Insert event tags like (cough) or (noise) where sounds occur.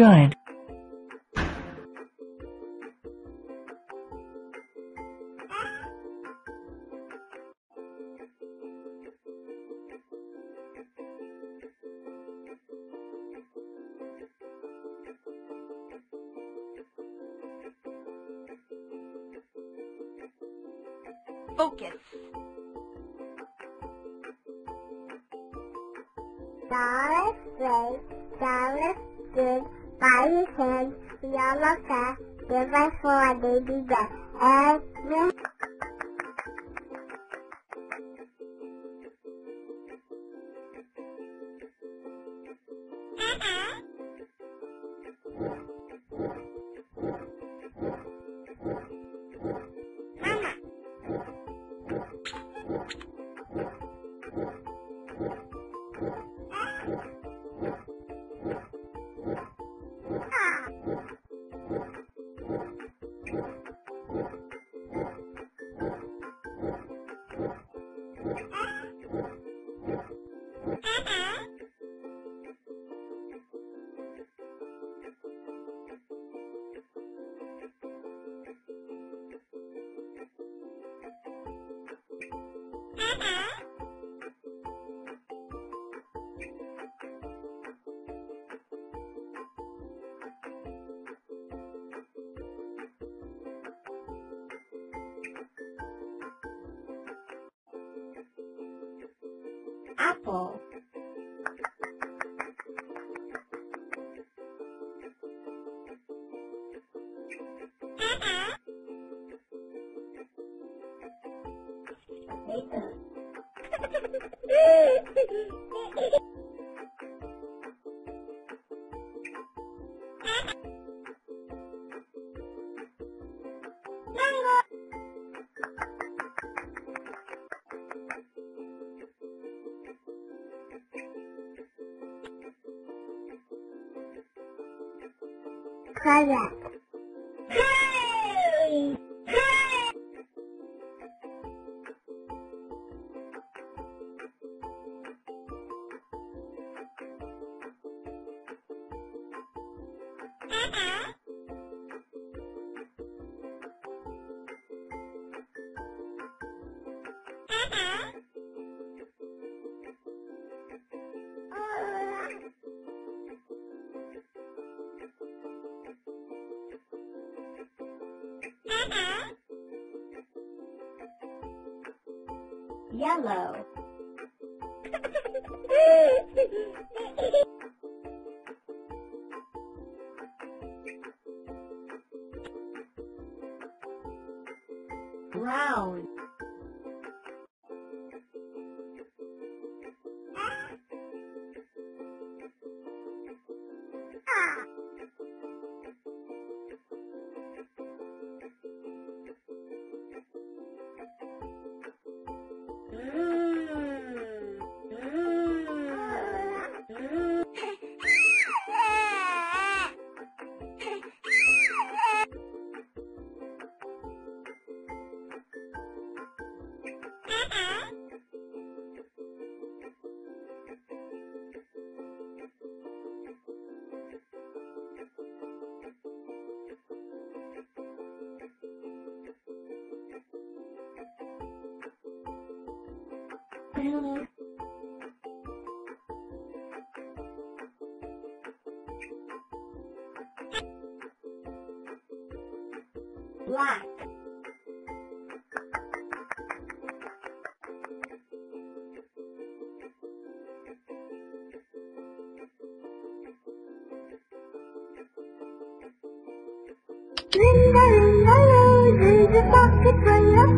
Good. Focus. Dollar straight, dollar colocar, ele vai falar e dizer, é baby breath. Uh-huh. (laughs) Correct. Uh-huh. Uh-huh. Yellow. (laughs) Brown. Black. Linda, Linda, Rose is a pocket full of